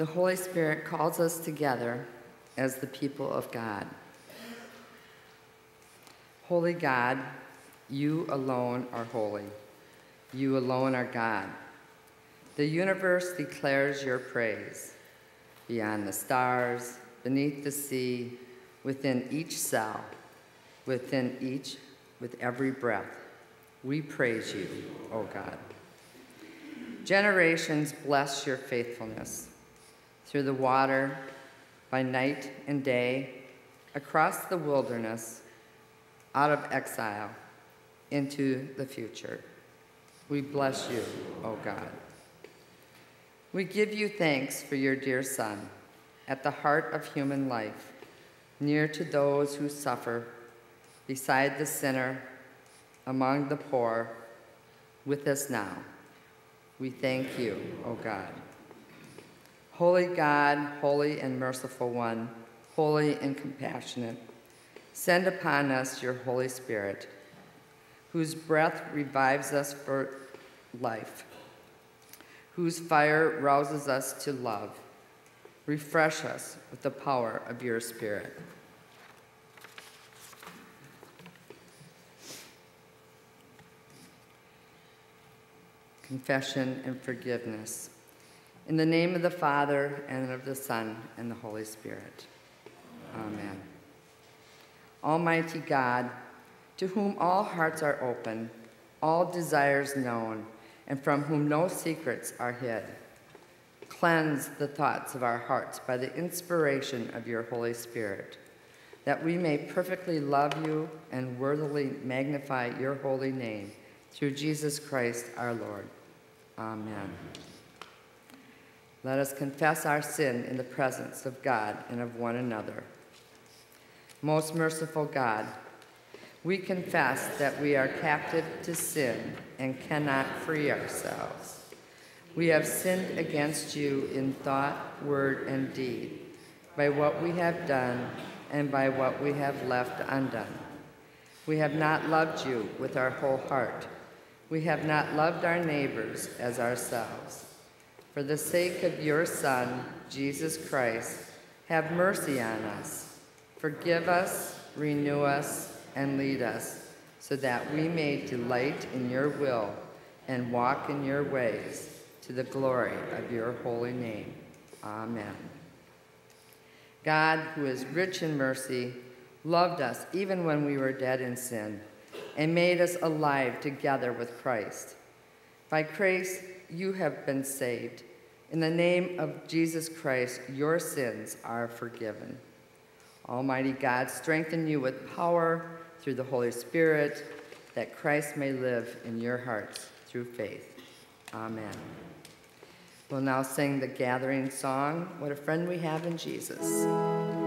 the Holy Spirit calls us together as the people of God. Holy God, you alone are holy. You alone are God. The universe declares your praise. Beyond the stars, beneath the sea, within each cell, within each, with every breath, we praise you, O God. Generations bless your faithfulness. Through the water, by night and day, across the wilderness, out of exile, into the future. We bless you, O God. We give you thanks for your dear Son, at the heart of human life, near to those who suffer, beside the sinner, among the poor, with us now. We thank you, O God. Holy God, holy and merciful one, holy and compassionate, send upon us your Holy Spirit, whose breath revives us for life, whose fire rouses us to love. Refresh us with the power of your Spirit. Confession and forgiveness. In the name of the Father, and of the Son, and the Holy Spirit. Amen. Almighty God, to whom all hearts are open, all desires known, and from whom no secrets are hid. Cleanse the thoughts of our hearts by the inspiration of your Holy Spirit, that we may perfectly love you and worthily magnify your holy name, through Jesus Christ our Lord. Amen. Let us confess our sin in the presence of God and of one another. Most merciful God, we confess that we are captive to sin and cannot free ourselves. We have sinned against you in thought, word, and deed, by what we have done and by what we have left undone. We have not loved you with our whole heart. We have not loved our neighbors as ourselves. For the sake of your Son, Jesus Christ, have mercy on us. Forgive us, renew us, and lead us, so that we may delight in your will and walk in your ways to the glory of your holy name. Amen. God, who is rich in mercy, loved us even when we were dead in sin and made us alive together with Christ. By grace, you have been saved. In the name of Jesus Christ, your sins are forgiven. Almighty God, strengthen you with power through the Holy Spirit, that Christ may live in your hearts through faith. Amen. We'll now sing the gathering song, What a Friend We Have in Jesus.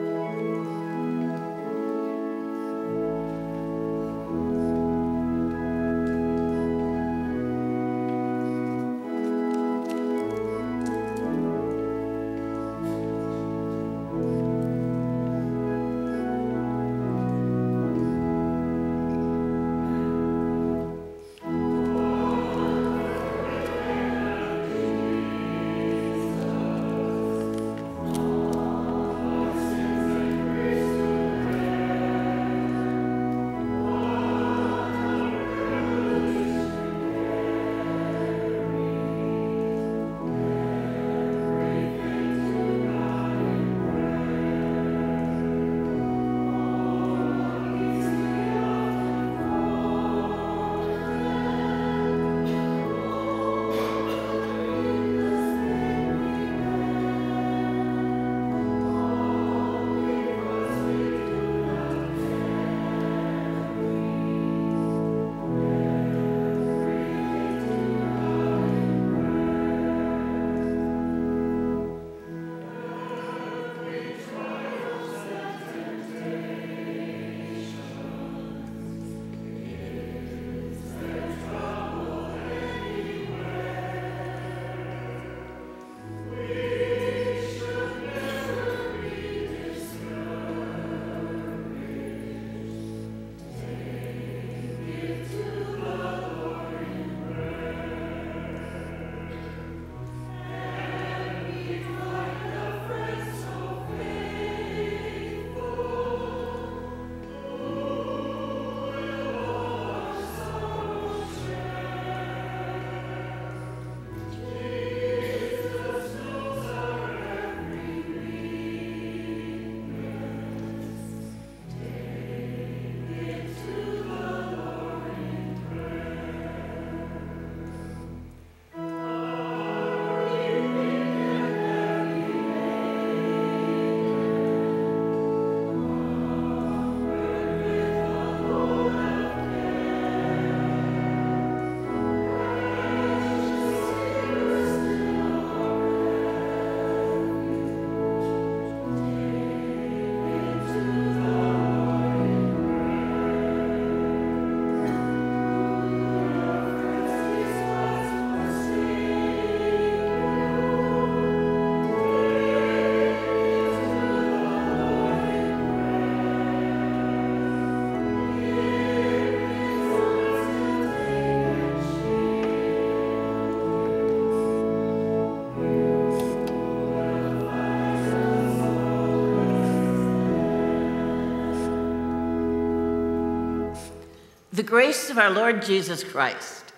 Grace of our Lord Jesus Christ,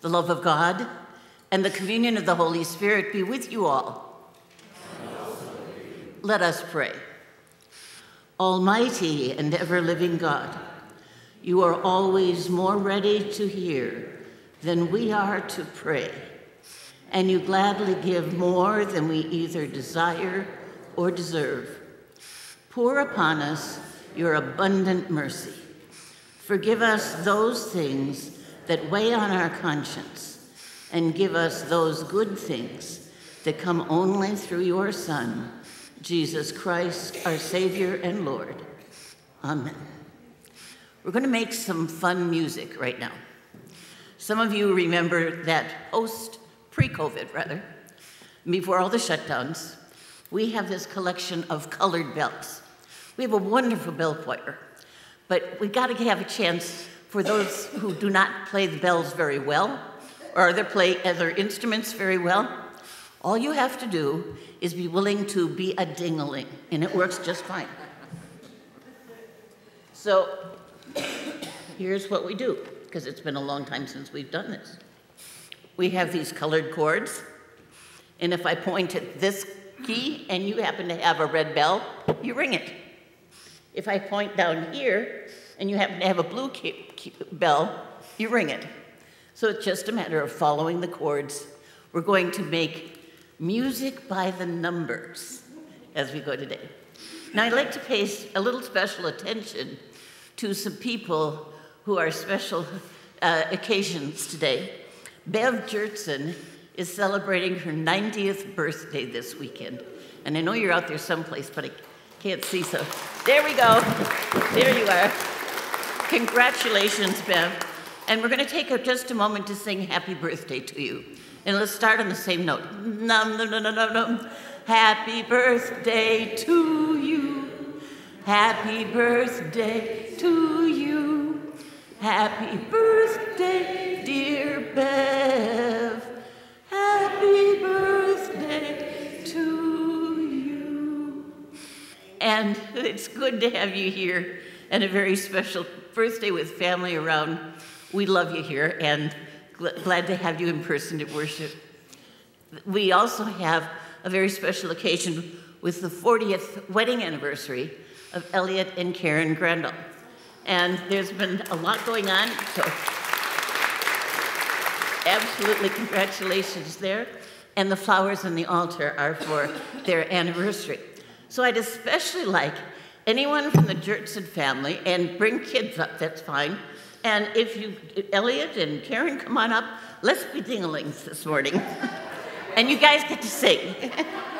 the love of God, and the communion of the Holy Spirit be with you all. Let us pray. Almighty and ever living God, you are always more ready to hear than we are to pray, and you gladly give more than we either desire or deserve. Pour upon us your abundant mercy. Forgive us those things that weigh on our conscience, and give us those good things that come only through your Son, Jesus Christ, our Savior and Lord. Amen. We're going to make some fun music right now. Some of you remember that post, pre COVID rather, before all the shutdowns, we have this collection of colored bells. We have a wonderful bell choir, but we got to have a chance for those who do not play the bells very well or they play other instruments very well. All you have to do is be willing to be a dingling, and it works just fine. So here's what we do, because it's been a long time since we've done this. We have these colored chords, and if I point at this key and you happen to have a red bell, you ring it. If I point down here and you happen to have a blue bell, you ring it. So it's just a matter of following the chords. We're going to make music by the numbers as we go today. Now, I'd like to pay a little special attention to some people who are special uh, occasions today. Bev Jertson is celebrating her 90th birthday this weekend. And I know you're out there someplace, but I can't see, so there we go. There you are. Congratulations, Bev. And we're going to take just a moment to sing happy birthday to you. And let's start on the same note. Num, num, num, num, num. Happy birthday to you. Happy birthday to you. Happy birthday, dear Bev. Happy birthday to you. And it's good to have you here and a very special birthday with family around. We love you here and gl- glad to have you in person at worship. We also have a very special occasion with the 40th wedding anniversary of Elliot and Karen Grendel. And there's been a lot going on, so absolutely congratulations there. And the flowers on the altar are for their anniversary. So I'd especially like anyone from the Jertson family, and bring kids up, that's fine. And if you, Elliot and Karen, come on up. Let's be dinglings this morning. and you guys get to sing.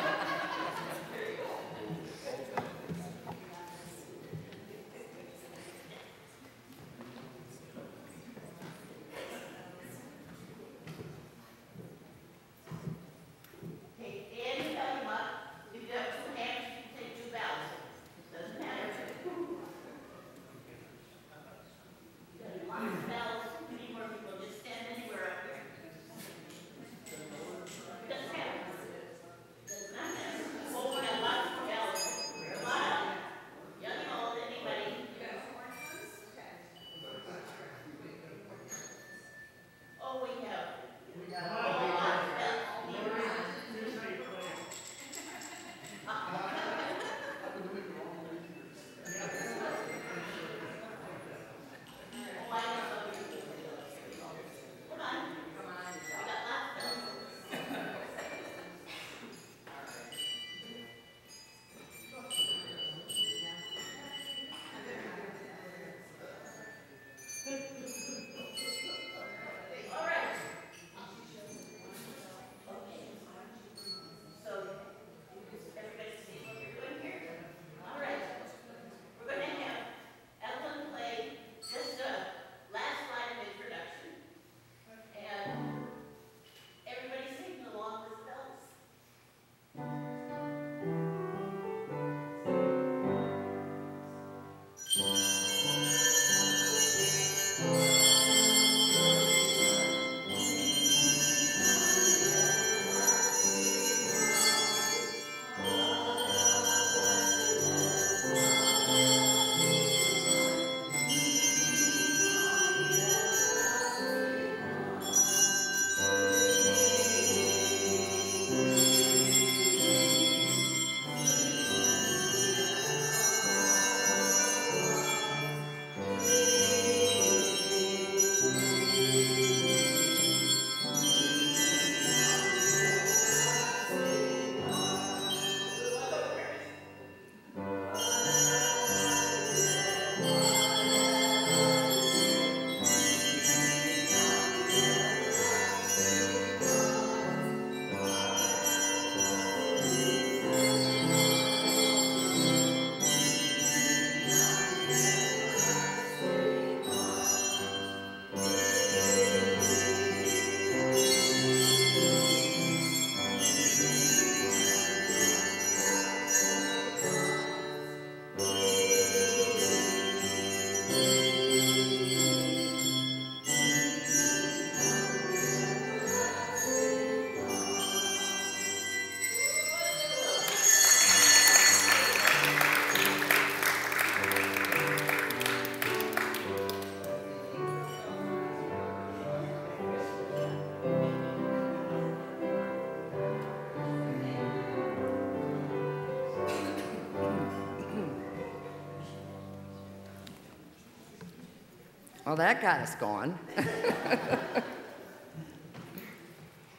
Well, that got us going.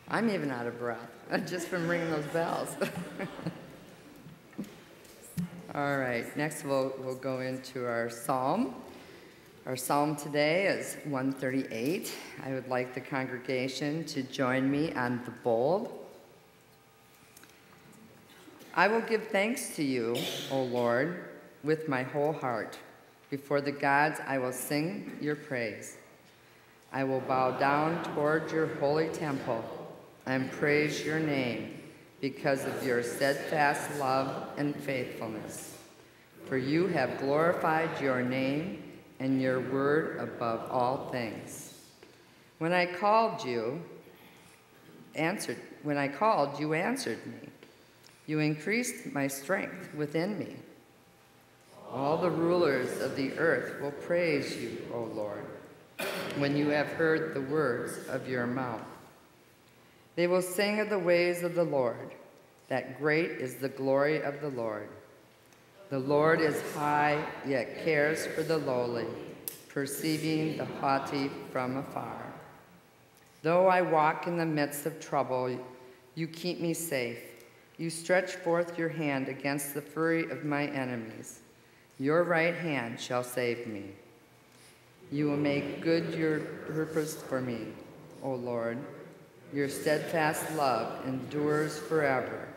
I'm even out of breath just from ringing those bells. All right, next we'll, we'll go into our psalm. Our psalm today is 138. I would like the congregation to join me on the bold. I will give thanks to you, O Lord, with my whole heart. Before the gods, I will sing your praise. I will bow down toward your holy temple and praise your name because of your steadfast love and faithfulness. For you have glorified your name and your word above all things. When I called you, answered, when I called, you answered me. You increased my strength within me. All the rulers of the earth will praise you, O Lord, when you have heard the words of your mouth. They will sing of the ways of the Lord, that great is the glory of the Lord. The Lord is high, yet cares for the lowly, perceiving the haughty from afar. Though I walk in the midst of trouble, you keep me safe. You stretch forth your hand against the fury of my enemies. Your right hand shall save me. You will make good your purpose for me, O Lord. Your steadfast love endures forever.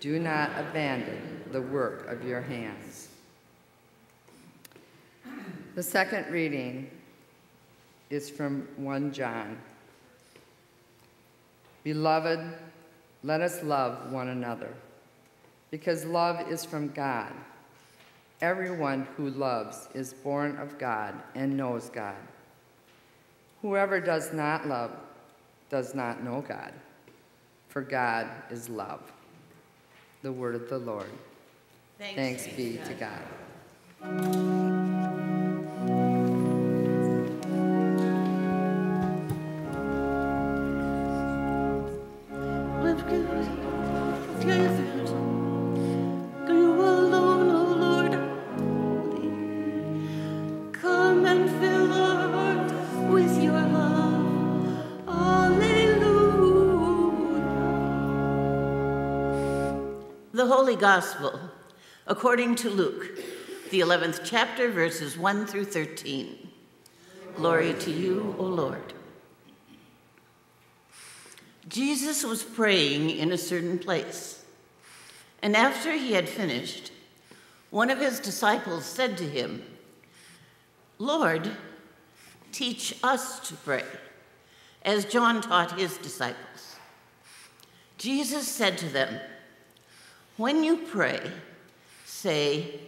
Do not abandon the work of your hands. The second reading is from 1 John. Beloved, let us love one another, because love is from God. Everyone who loves is born of God and knows God. Whoever does not love does not know God, for God is love. The word of the Lord. Thanks, Thanks be to God. Holy Gospel according to Luke, the 11th chapter, verses 1 through 13. Glory to you, O Lord. Jesus was praying in a certain place, and after he had finished, one of his disciples said to him, Lord, teach us to pray, as John taught his disciples. Jesus said to them, when you pray, say,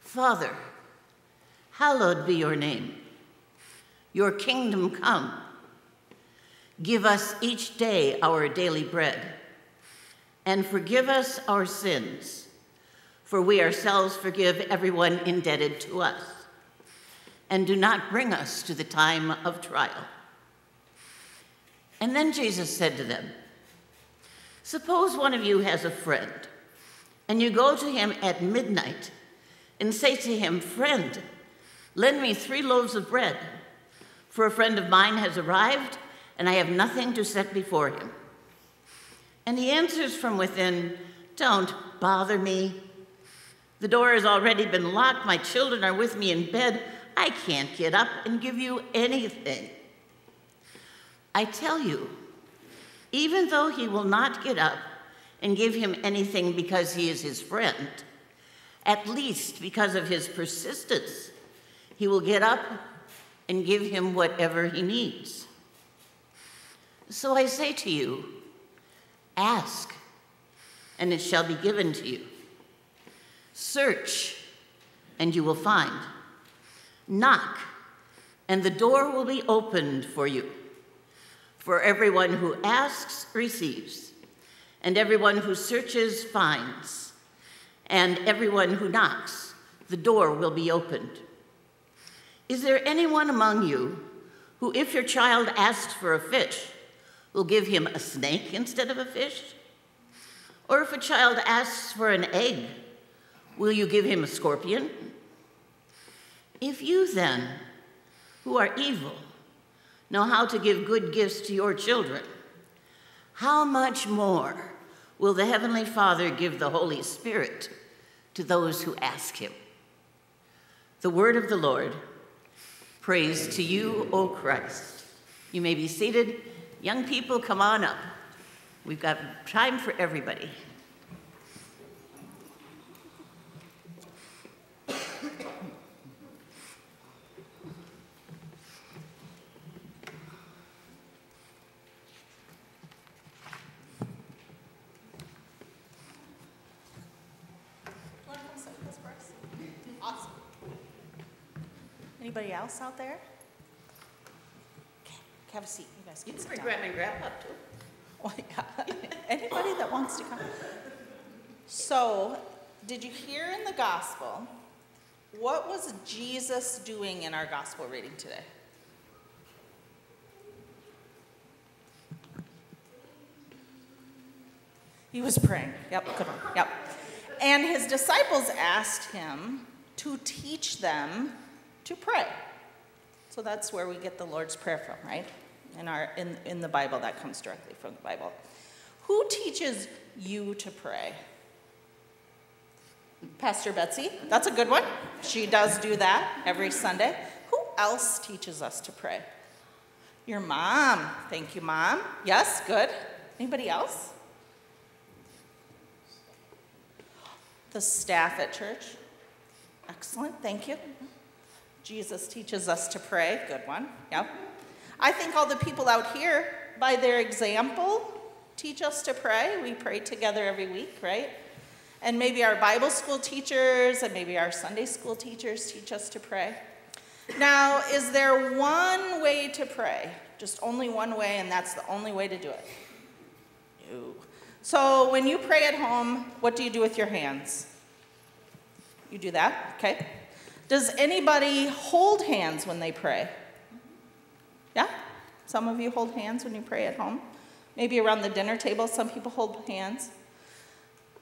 Father, hallowed be your name. Your kingdom come. Give us each day our daily bread, and forgive us our sins, for we ourselves forgive everyone indebted to us. And do not bring us to the time of trial. And then Jesus said to them, Suppose one of you has a friend and you go to him at midnight and say to him, Friend, lend me three loaves of bread, for a friend of mine has arrived and I have nothing to set before him. And he answers from within, Don't bother me. The door has already been locked. My children are with me in bed. I can't get up and give you anything. I tell you, even though he will not get up and give him anything because he is his friend, at least because of his persistence, he will get up and give him whatever he needs. So I say to you, ask, and it shall be given to you. Search, and you will find. Knock, and the door will be opened for you. For everyone who asks receives and everyone who searches finds, and everyone who knocks, the door will be opened. Is there anyone among you who, if your child asks for a fish, will give him a snake instead of a fish? Or if a child asks for an egg, will you give him a scorpion? If you then, who are evil know how to give good gifts to your children, how much more will the Heavenly Father give the Holy Spirit to those who ask Him? The word of the Lord. Praise to you, O Christ. You may be seated. Young people, come on up. We've got time for everybody. Want to come sit with us first? Awesome. Anybody else out there? Okay, have a seat. You guys can sit down. grab and grab up too. Well, yeah. Anybody that wants to come. So, did you hear in the gospel, what was Jesus doing in our gospel reading today? He was praying. Yep, good one. Yep. And his disciples asked him to teach them to pray. So that's where we get the Lord's Prayer from, right? In, our, in, in the Bible, that comes directly from the Bible. Who teaches you to pray? Pastor Betsy. That's a good one. She does do that every Sunday. Who else teaches us to pray? Your mom. Thank you, mom. Yes, good. Anybody else? The staff at church. Excellent, thank you. Jesus teaches us to pray. Good one. Yep. I think all the people out here, by their example, teach us to pray. We pray together every week, right? And maybe our Bible school teachers and maybe our Sunday school teachers teach us to pray. Now, is there one way to pray? Just only one way, and that's the only way to do it? No. So, when you pray at home, what do you do with your hands? You do that, okay? Does anybody hold hands when they pray? Yeah? Some of you hold hands when you pray at home. Maybe around the dinner table, some people hold hands.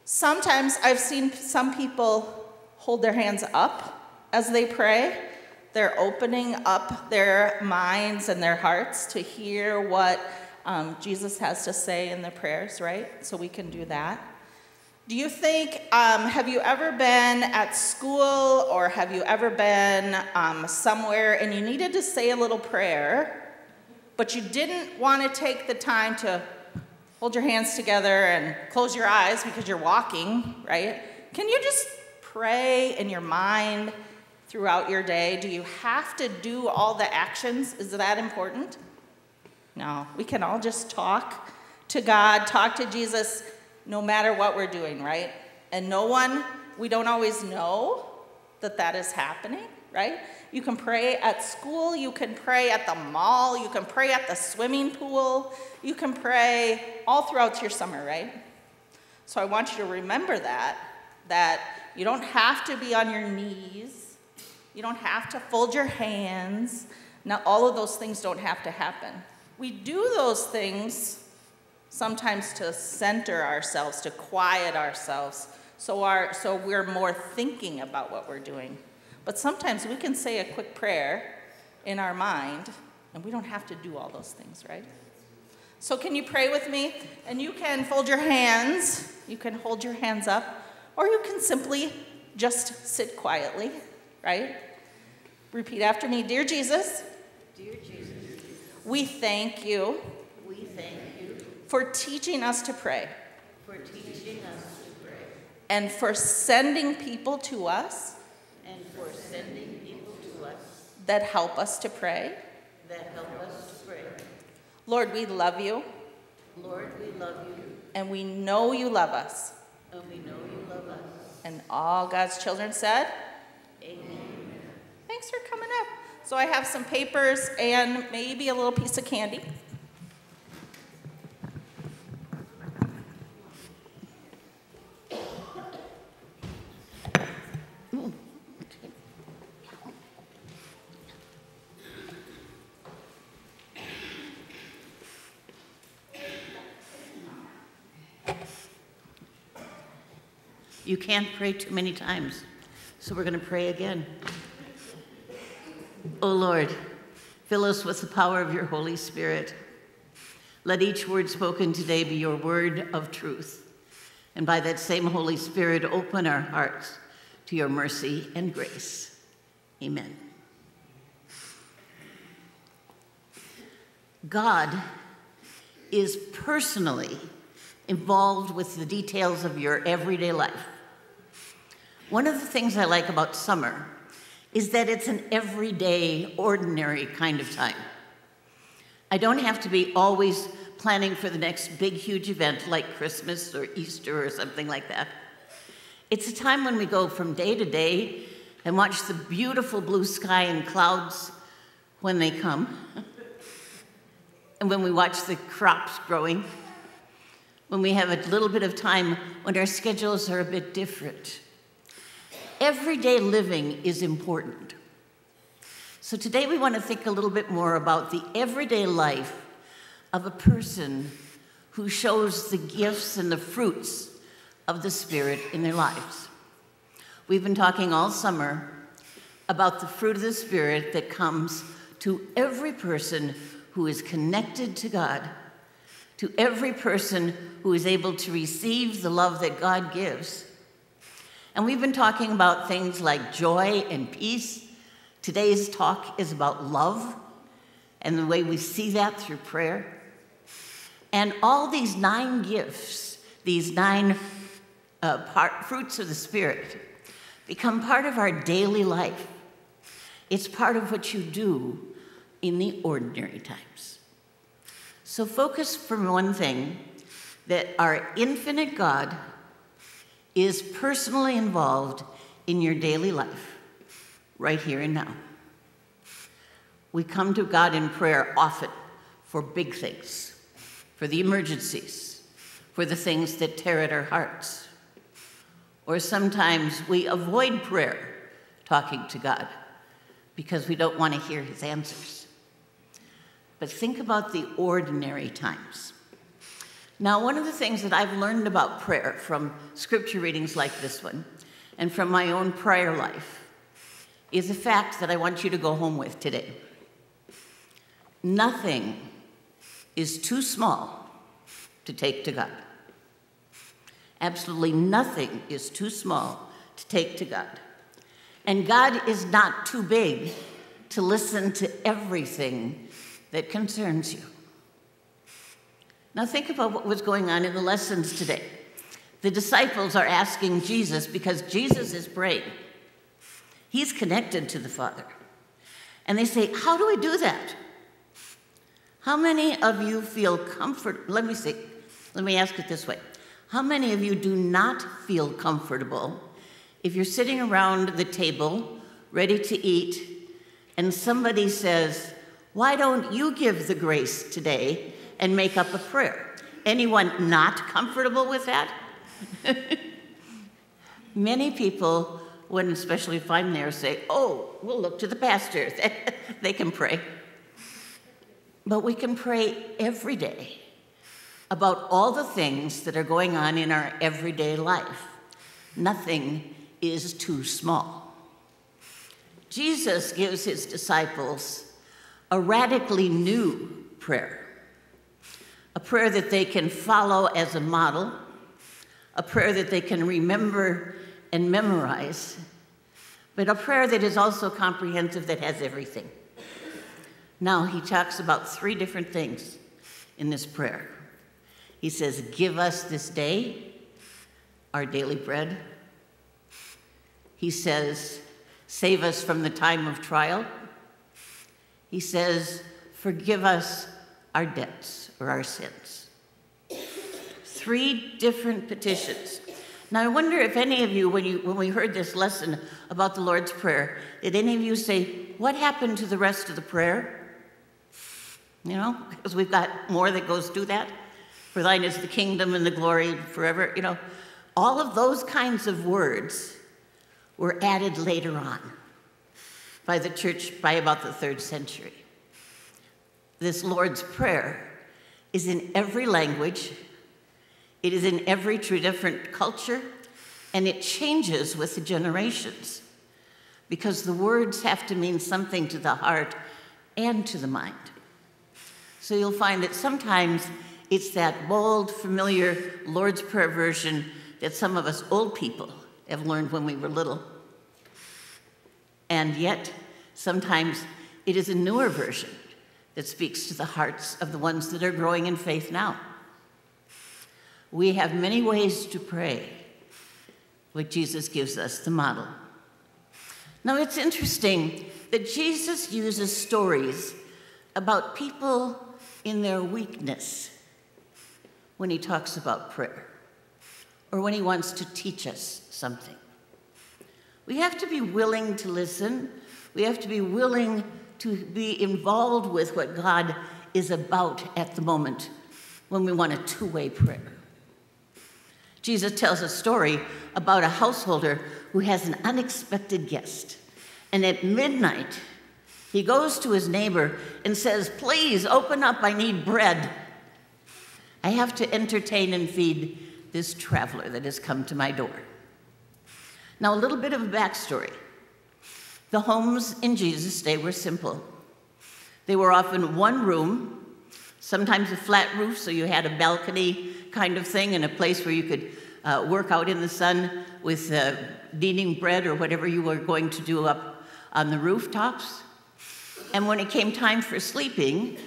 Sometimes I've seen some people hold their hands up as they pray. They're opening up their minds and their hearts to hear what um, Jesus has to say in the prayers, right? So we can do that. Do you think, um, have you ever been at school or have you ever been um, somewhere and you needed to say a little prayer, but you didn't want to take the time to hold your hands together and close your eyes because you're walking, right? Can you just pray in your mind throughout your day? Do you have to do all the actions? Is that important? No, we can all just talk to God, talk to Jesus, no matter what we're doing, right? And no one, we don't always know that that is happening, right? You can pray at school, you can pray at the mall, you can pray at the swimming pool, you can pray all throughout your summer, right? So I want you to remember that, that you don't have to be on your knees, you don't have to fold your hands. Now, all of those things don't have to happen. We do those things sometimes to center ourselves, to quiet ourselves, so, our, so we're more thinking about what we're doing. But sometimes we can say a quick prayer in our mind, and we don't have to do all those things, right? So, can you pray with me? And you can fold your hands, you can hold your hands up, or you can simply just sit quietly, right? Repeat after me Dear Jesus, Dear Jesus, we thank you we thank you for teaching us to pray for teaching us to pray and for sending people to us and for sending people to us that help us to pray. that help us to pray. Lord, we love you Lord, we love you and we know you love us. and we know you love us. And all God's children said, Amen. Thanks for coming up. So I have some papers and maybe a little piece of candy. You can't pray too many times, so we're going to pray again. O Lord, Fill us with the power of your Holy Spirit. Let each word spoken today be your word of truth. And by that same Holy Spirit, open our hearts to your mercy and grace. Amen. God is personally involved with the details of your everyday life. One of the things I like about summer is that it's an everyday, ordinary kind of time. I don't have to be always planning for the next big, huge event like Christmas or Easter or something like that. It's a time when we go from day to day and watch the beautiful blue sky and clouds when they come, and when we watch the crops growing, when we have a little bit of time when our schedules are a bit different. Everyday living is important. So today we want to think a little bit more about the everyday life of a person who shows the gifts and the fruits of the Spirit in their lives. We've been talking all summer about the fruit of the Spirit that comes to every person who is connected to God, to every person who is able to receive the love that God gives. And we've been talking about things like joy and peace. Today's talk is about love and the way we see that through prayer. And all these nine gifts, these nine uh, part, fruits of the Spirit, become part of our daily life. It's part of what you do in the ordinary times. So focus for one thing that our infinite God is personally involved in your daily life, right here and now. We come to God in prayer often for big things, for the emergencies, for the things that tear at our hearts. Or sometimes we avoid prayer, talking to God, because we don't want to hear his answers. But think about the ordinary times. Now, one of the things that I've learned about prayer from scripture readings like this one and from my own prayer life is a fact that I want you to go home with today. Nothing is too small to take to God. Absolutely nothing is too small to take to God. And God is not too big to listen to everything that concerns you. Now, think about what was going on in the lessons today. The disciples are asking Jesus because Jesus is praying. He's connected to the Father. And they say, How do we do that? How many of you feel comfort? Let me see. Let me ask it this way. How many of you do not feel comfortable if you're sitting around the table ready to eat and somebody says, Why don't you give the grace today and make up a prayer? Anyone not comfortable with that? Many people, when especially if I'm there, say, Oh, we'll look to the pastor. they can pray. But we can pray every day about all the things that are going on in our everyday life. Nothing is too small. Jesus gives his disciples a radically new prayer, a prayer that they can follow as a model, a prayer that they can remember and memorize, but a prayer that is also comprehensive, that has everything. Now, he talks about three different things in this prayer. He says, Give us this day our daily bread. He says, Save us from the time of trial. He says, Forgive us our debts or our sins. Three different petitions. Now, I wonder if any of you, when, you, when we heard this lesson about the Lord's Prayer, did any of you say, What happened to the rest of the prayer? You know, because we've got more that goes through that. For thine is the kingdom and the glory forever. You know, all of those kinds of words were added later on by the church by about the third century. This Lord's Prayer is in every language, it is in every true different culture, and it changes with the generations because the words have to mean something to the heart and to the mind. So you'll find that sometimes it's that bold, familiar Lord's Prayer version that some of us old people have learned when we were little. And yet, sometimes it is a newer version that speaks to the hearts of the ones that are growing in faith now. We have many ways to pray, but Jesus gives us the model. Now, it's interesting that Jesus uses stories about people in their weakness when he talks about prayer or when he wants to teach us something. We have to be willing to listen. We have to be willing to be involved with what God is about at the moment when we want a two way prayer. Jesus tells a story about a householder who has an unexpected guest. And at midnight, he goes to his neighbor and says, Please open up, I need bread. I have to entertain and feed this traveler that has come to my door. Now, a little bit of a backstory. The homes in Jesus' day were simple. They were often one room, sometimes a flat roof, so you had a balcony kind of thing and a place where you could uh, work out in the sun with uh, kneading bread or whatever you were going to do up on the rooftops. And when it came time for sleeping,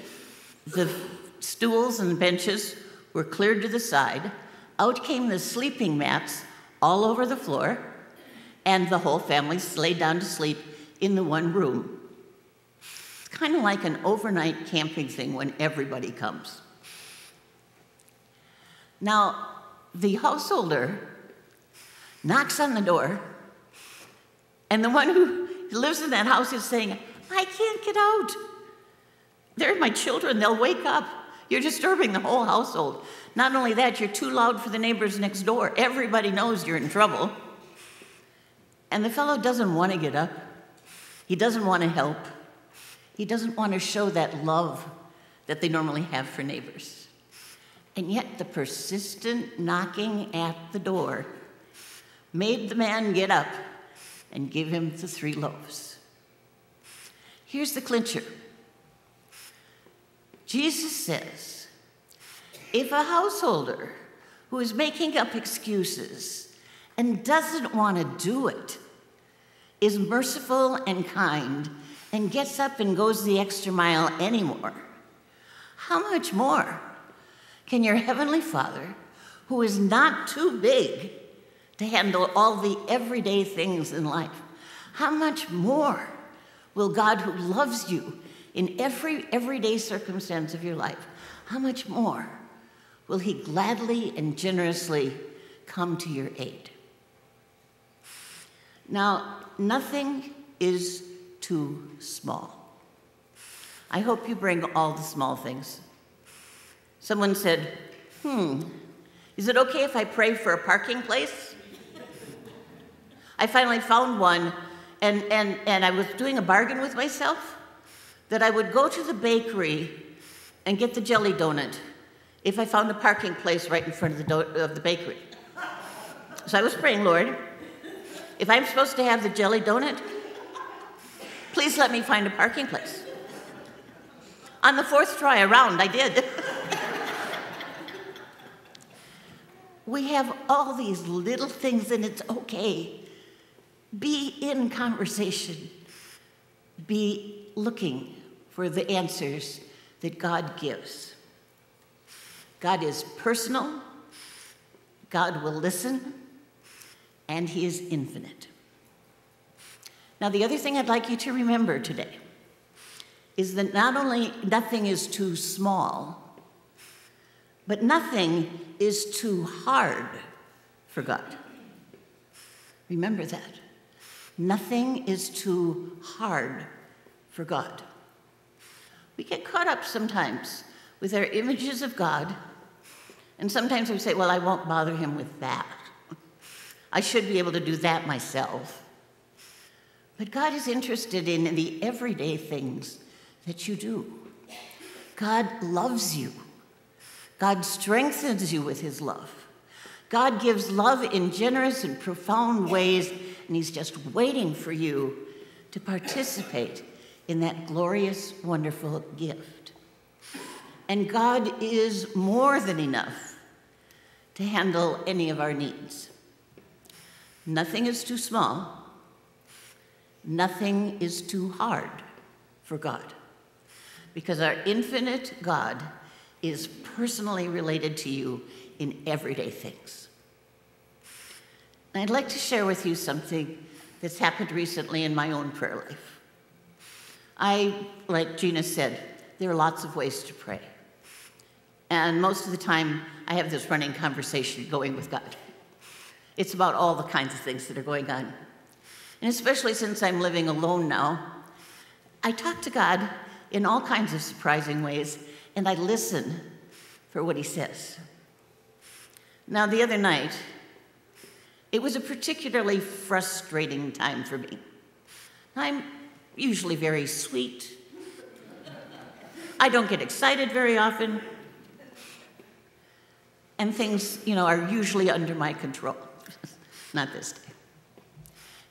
the stools and benches were cleared to the side. Out came the sleeping mats all over the floor, and the whole family laid down to sleep in the one room. It's kind of like an overnight camping thing when everybody comes. Now, the householder knocks on the door, and the one who lives in that house is saying, I can't get out. They're my children, they'll wake up. You're disturbing the whole household. Not only that, you're too loud for the neighbors next door. Everybody knows you're in trouble. And the fellow doesn't want to get up. He doesn't want to help. He doesn't want to show that love that they normally have for neighbors. And yet, the persistent knocking at the door made the man get up and give him the three loaves. Here's the clincher Jesus says, if a householder who is making up excuses and doesn't want to do it is merciful and kind and gets up and goes the extra mile anymore, how much more can your Heavenly Father, who is not too big to handle all the everyday things in life, how much more will God, who loves you in every everyday circumstance of your life, how much more will He gladly and generously come to your aid? Now, nothing is too small. I hope you bring all the small things. Someone said, Hmm, is it okay if I pray for a parking place? I finally found one, and, and, and I was doing a bargain with myself that I would go to the bakery and get the jelly donut if I found a parking place right in front of the, of the bakery. So I was praying, Lord, if I'm supposed to have the jelly donut, please let me find a parking place. On the fourth try around, I did. we have all these little things, and it's okay. Be in conversation, be looking for the answers that God gives. God is personal, God will listen, and He is infinite. Now, the other thing I'd like you to remember today is that not only nothing is too small, but nothing is too hard for God. Remember that. Nothing is too hard for God. We get caught up sometimes with our images of God, and sometimes we say, Well, I won't bother him with that. I should be able to do that myself. But God is interested in the everyday things that you do. God loves you. God strengthens you with his love. God gives love in generous and profound ways, and he's just waiting for you to participate in that glorious, wonderful gift. And God is more than enough to handle any of our needs. Nothing is too small, nothing is too hard for God, because our infinite God is personally related to you in everyday things. And I'd like to share with you something that's happened recently in my own prayer life. I, like Gina said, there are lots of ways to pray. And most of the time, I have this running conversation going with God. It's about all the kinds of things that are going on. And especially since I'm living alone now, I talk to God in all kinds of surprising ways, and I listen for what He says. Now, the other night, it was a particularly frustrating time for me. I'm usually very sweet. I don't get excited very often. And things, you know, are usually under my control. Not this day.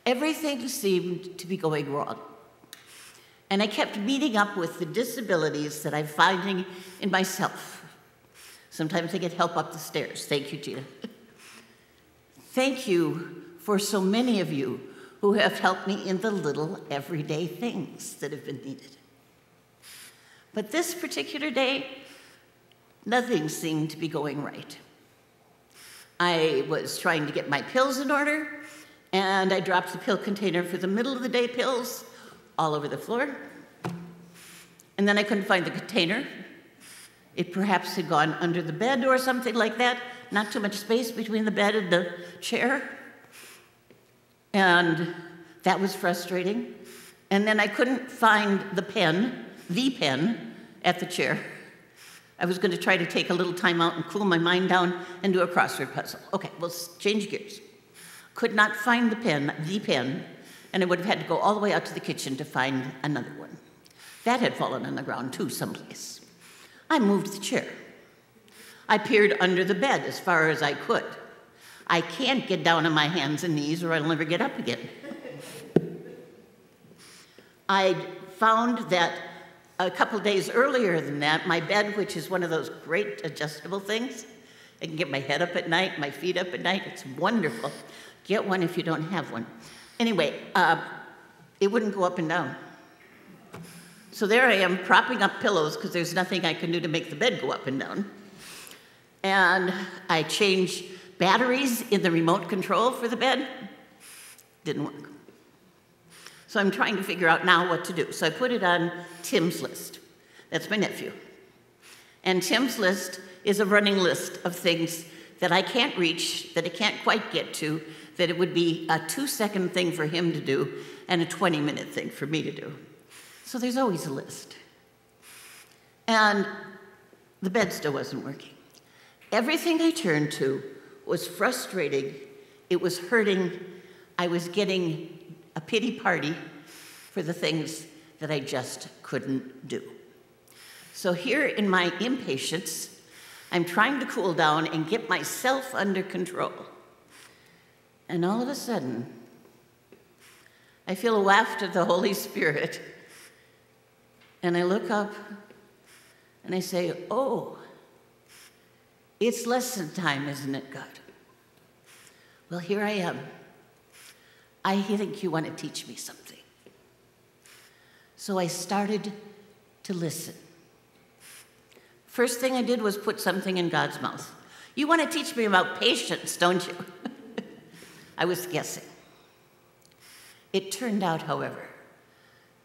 Everything seemed to be going wrong. And I kept meeting up with the disabilities that I'm finding in myself. Sometimes I get help up the stairs. Thank you, Gina. Thank you for so many of you who have helped me in the little everyday things that have been needed. But this particular day, nothing seemed to be going right. I was trying to get my pills in order, and I dropped the pill container for the middle of the day pills all over the floor. And then I couldn't find the container. It perhaps had gone under the bed or something like that. Not too much space between the bed and the chair. And that was frustrating. And then I couldn't find the pen, the pen, at the chair. I was going to try to take a little time out and cool my mind down and do a crossword puzzle. Okay, we'll change gears. Could not find the pen, the pen, and I would have had to go all the way out to the kitchen to find another one. That had fallen on the ground too, someplace. I moved the chair. I peered under the bed as far as I could. I can't get down on my hands and knees or I'll never get up again. I found that a couple days earlier than that, my bed, which is one of those great adjustable things, I can get my head up at night, my feet up at night. It's wonderful. Get one if you don't have one. Anyway, uh, it wouldn't go up and down. So there I am propping up pillows because there's nothing I can do to make the bed go up and down. And I changed batteries in the remote control for the bed. Didn't work. So I'm trying to figure out now what to do. So I put it on Tim's list. That's my nephew. And Tim's list is a running list of things that I can't reach, that I can't quite get to, that it would be a two second thing for him to do and a 20 minute thing for me to do. So there's always a list. And the bed still wasn't working. Everything I turned to was frustrating, it was hurting, I was getting a pity party for the things that I just couldn't do. So here in my impatience, I'm trying to cool down and get myself under control. And all of a sudden, I feel a waft of the Holy Spirit. And I look up and I say, Oh, it's lesson time, isn't it, God? Well, here I am. I think you want to teach me something. So I started to listen. First thing I did was put something in God's mouth. You want to teach me about patience, don't you? I was guessing. It turned out, however,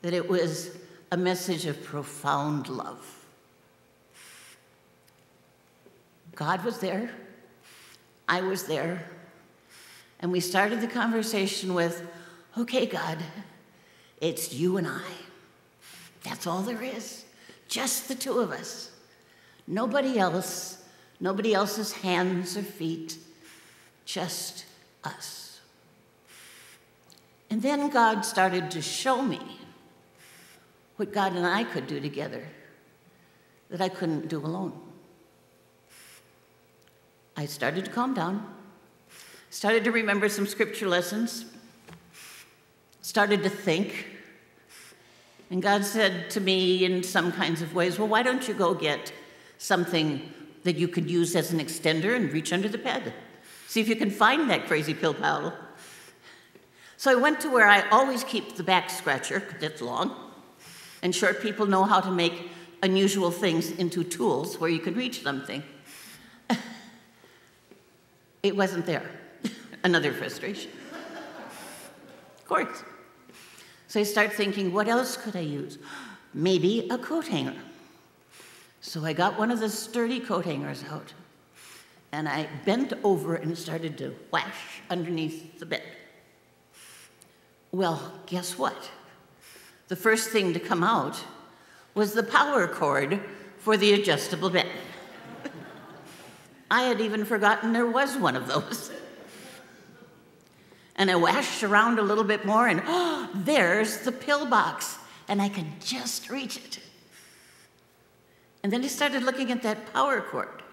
that it was a message of profound love. God was there, I was there, and we started the conversation with, okay, God, it's you and I. That's all there is, just the two of us. Nobody else, nobody else's hands or feet, just us. And then God started to show me what God and I could do together that I couldn't do alone. I started to calm down, started to remember some scripture lessons, started to think, And God said to me in some kinds of ways, Well, why don't you go get something that you could use as an extender and reach under the bed? See if you can find that crazy pill paddle. So I went to where I always keep the back scratcher, because it's long, and short people know how to make unusual things into tools where you can reach something. it wasn't there. Another frustration. of course. So I start thinking, what else could I use? Maybe a coat hanger. So I got one of the sturdy coat hangers out and I bent over and started to whash underneath the bed. Well, guess what? The first thing to come out was the power cord for the adjustable bed. I had even forgotten there was one of those. And I washed around a little bit more, and oh, there's the pillbox, and I can just reach it. And then I started looking at that power cord.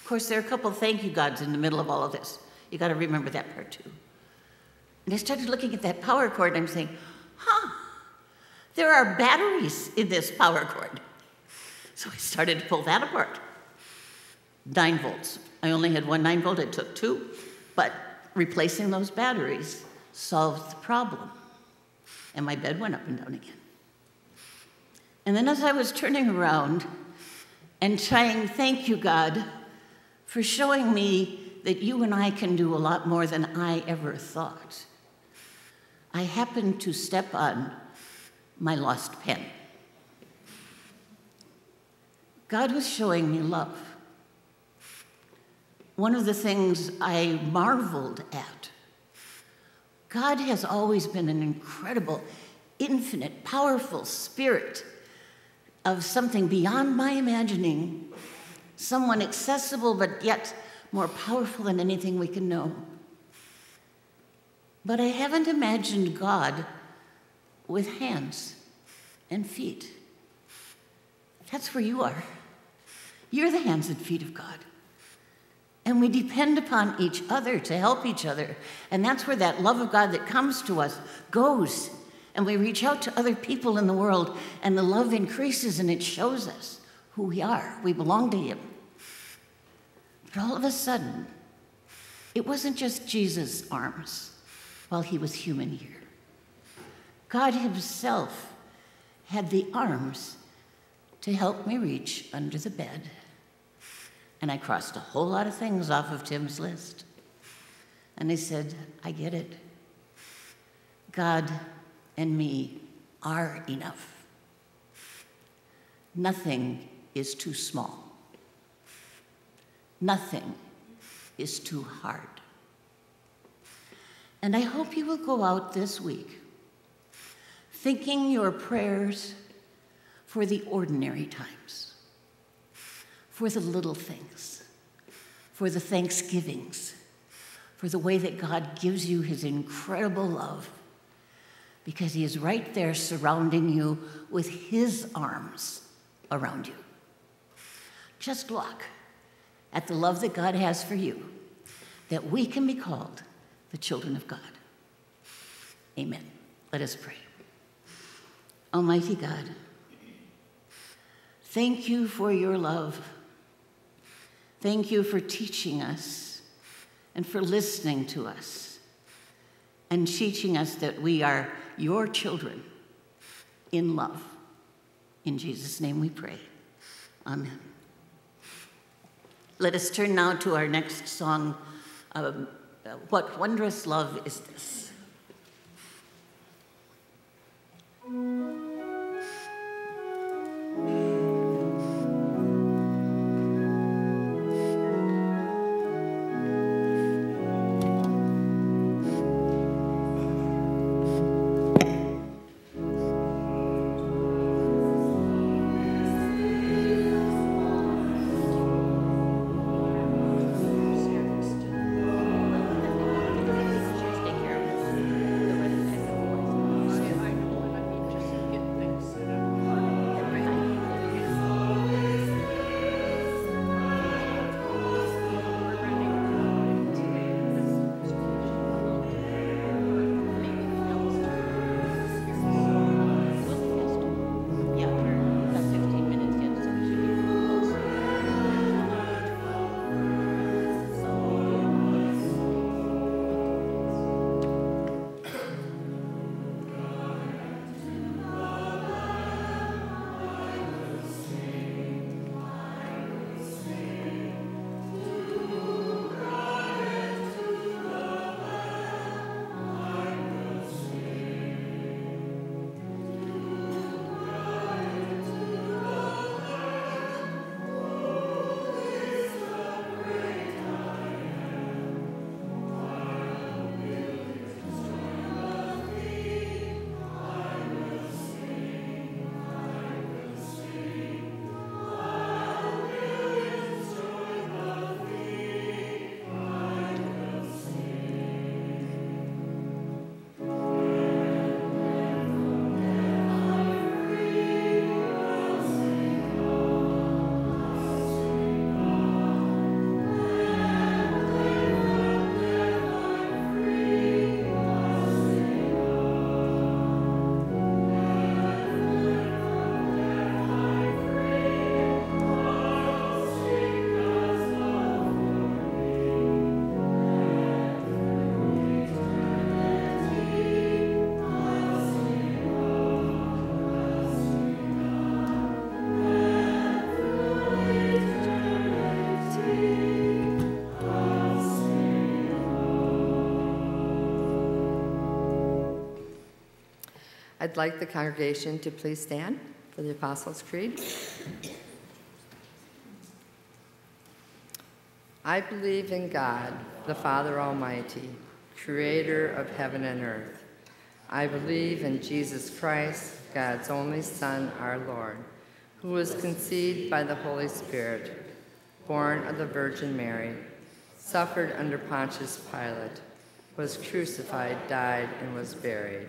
Of course, there are a couple thank you gods in the middle of all of this. You got to remember that part too. And I started looking at that power cord, and I'm saying, huh, there are batteries in this power cord. So I started to pull that apart. Nine volts. I only had one nine volt, I took two, but replacing those batteries solved the problem. And my bed went up and down again. And then as I was turning around and saying, Thank you, God, for showing me that you and I can do a lot more than I ever thought, I happened to step on my lost pen. God was showing me love one of the things I marveled at. God has always been an incredible, infinite, powerful spirit of something beyond my imagining, someone accessible but yet more powerful than anything we can know. But I haven't imagined God with hands and feet. That's where you are. You're the hands and feet of God. And we depend upon each other to help each other. And that's where that love of God that comes to us goes. And we reach out to other people in the world, and the love increases and it shows us who we are. We belong to Him. But all of a sudden, it wasn't just Jesus' arms while He was human here. God Himself had the arms to help me reach under the bed. And I crossed a whole lot of things off of Tim's list. And he said, I get it. God and me are enough. Nothing is too small. Nothing is too hard. And I hope you will go out this week thinking your prayers for the ordinary times for the little things, for the thanksgivings, for the way that God gives you his incredible love, because he is right there surrounding you with his arms around you. Just look at the love that God has for you, that we can be called the children of God. Amen. Let us pray. Almighty God, thank you for your love. Thank you for teaching us and for listening to us and teaching us that we are your children in love. In Jesus' name we pray. Amen. Let us turn now to our next song. Um, what wondrous love is this? I'd like the congregation to please stand for the Apostles' Creed. I believe in God, the Father Almighty, creator of heaven and earth. I believe in Jesus Christ, God's only Son, our Lord, who was conceived by the Holy Spirit, born of the Virgin Mary, suffered under Pontius Pilate, was crucified, died, and was buried.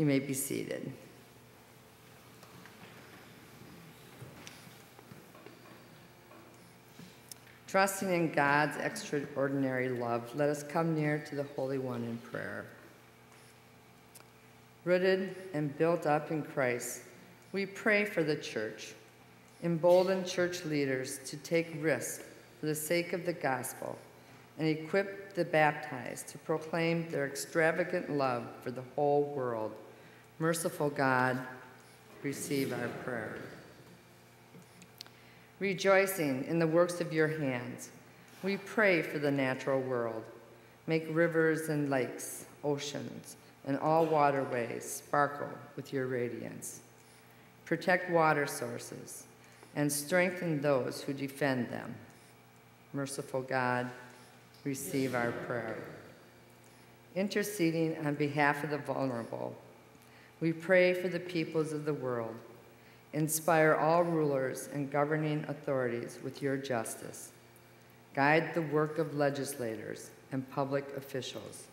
You may be seated. Trusting in God's extraordinary love, let us come near to the Holy One in prayer. Rooted and built up in Christ, we pray for the church. Embolden church leaders to take risks for the sake of the gospel and equip the baptized to proclaim their extravagant love for the whole world. Merciful God, receive our prayer. Rejoicing in the works of your hands, we pray for the natural world. Make rivers and lakes, oceans, and all waterways sparkle with your radiance. Protect water sources and strengthen those who defend them. Merciful God, receive our prayer. Interceding on behalf of the vulnerable, we pray for the peoples of the world. Inspire all rulers and governing authorities with your justice. Guide the work of legislators and public officials,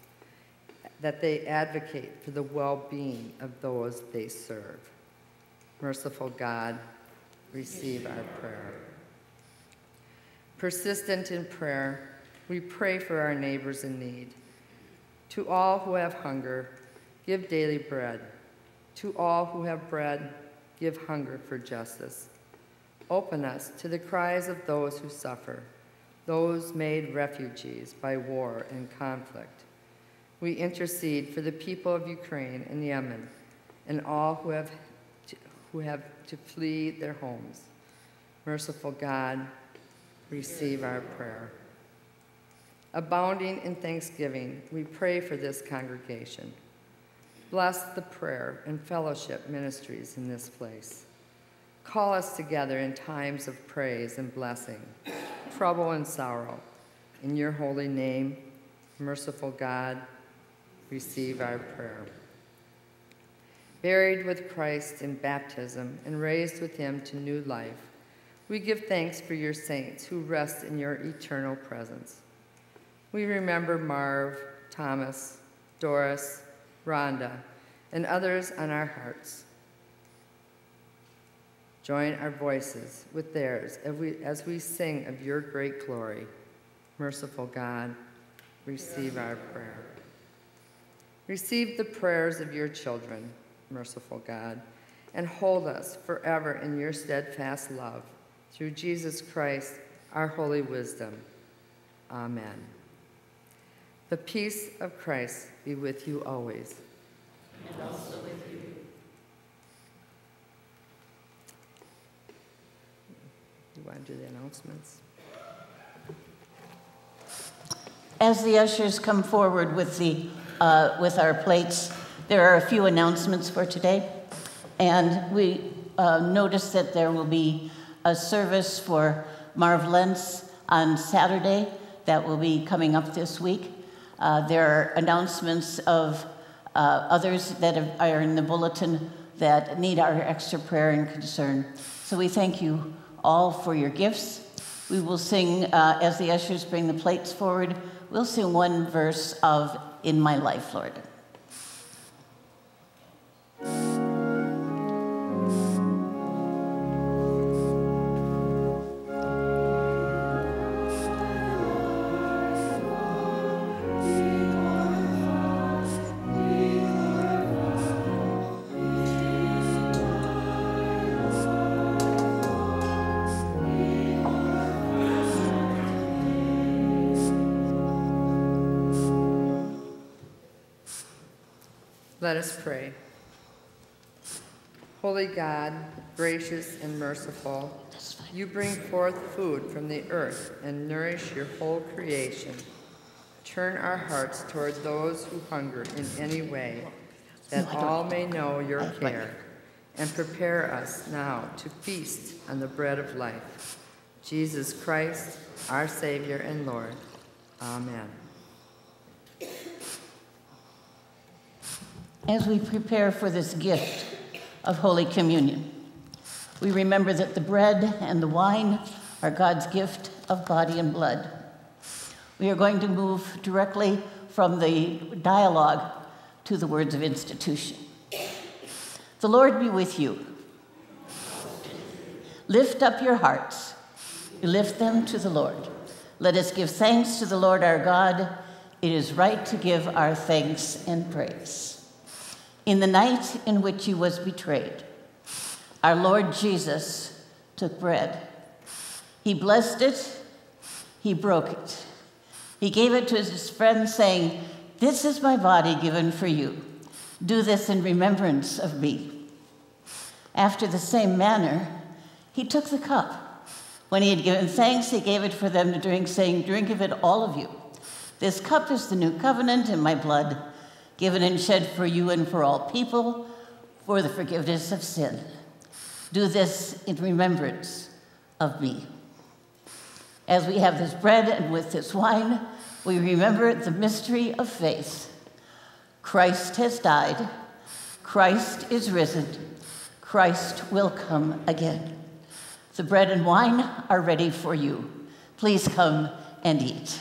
that they advocate for the well being of those they serve. Merciful God, receive our prayer. Persistent in prayer, we pray for our neighbors in need. To all who have hunger, give daily bread. To all who have bread, give hunger for justice. Open us to the cries of those who suffer, those made refugees by war and conflict. We intercede for the people of Ukraine and Yemen and all who have to, who have to flee their homes. Merciful God, receive our prayer. Abounding in thanksgiving, we pray for this congregation. Bless the prayer and fellowship ministries in this place. Call us together in times of praise and blessing, trouble and sorrow. In your holy name, merciful God, receive our prayer. Buried with Christ in baptism and raised with him to new life, we give thanks for your saints who rest in your eternal presence. We remember Marv, Thomas, Doris, Rhonda, and others on our hearts. Join our voices with theirs as we, as we sing of your great glory. Merciful God, receive our prayer. Receive the prayers of your children, merciful God, and hold us forever in your steadfast love. Through Jesus Christ, our holy wisdom. Amen. The peace of Christ be with you always. And also with you. You want to do the announcements? As the ushers come forward with, the, uh, with our plates, there are a few announcements for today. And we uh, notice that there will be a service for Marv Lentz on Saturday that will be coming up this week. Uh, there are announcements of uh, others that have, are in the bulletin that need our extra prayer and concern. So we thank you all for your gifts. We will sing, uh, as the ushers bring the plates forward, we'll sing one verse of In My Life, Lord. Let us pray. Holy God, gracious and merciful, you bring forth food from the earth and nourish your whole creation. Turn our hearts toward those who hunger in any way, that all may know your care, and prepare us now to feast on the bread of life. Jesus Christ, our Savior and Lord. Amen. As we prepare for this gift of Holy Communion, we remember that the bread and the wine are God's gift of body and blood. We are going to move directly from the dialogue to the words of institution. The Lord be with you. Lift up your hearts. Lift them to the Lord. Let us give thanks to the Lord our God. It is right to give our thanks and praise. In the night in which he was betrayed, our Lord Jesus took bread. He blessed it, he broke it. He gave it to his friends, saying, This is my body given for you. Do this in remembrance of me. After the same manner, he took the cup. When he had given thanks, he gave it for them to drink, saying, Drink of it, all of you. This cup is the new covenant in my blood given and shed for you and for all people for the forgiveness of sin. Do this in remembrance of me. As we have this bread and with this wine, we remember the mystery of faith. Christ has died, Christ is risen, Christ will come again. The bread and wine are ready for you. Please come and eat.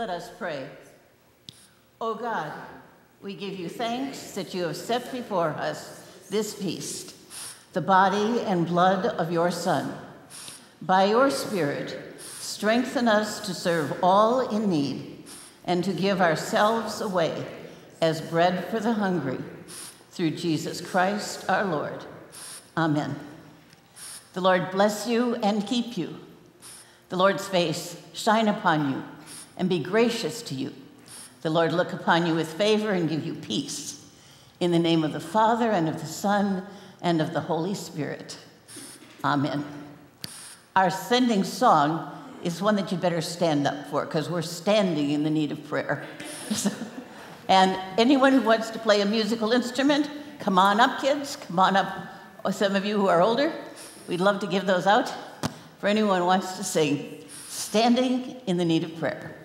Let us pray. O God, we give you thanks that you have set before us this feast, the body and blood of your Son. By your Spirit, strengthen us to serve all in need and to give ourselves away as bread for the hungry through Jesus Christ our Lord. Amen. The Lord bless you and keep you. The Lord's face shine upon you and be gracious to you. The Lord look upon you with favor and give you peace. In the name of the Father and of the Son and of the Holy Spirit. Amen. Our sending song is one that you better stand up for because we're standing in the need of prayer. and anyone who wants to play a musical instrument, come on up, kids. Come on up. Or some of you who are older, we'd love to give those out. For anyone who wants to sing, standing in the need of prayer.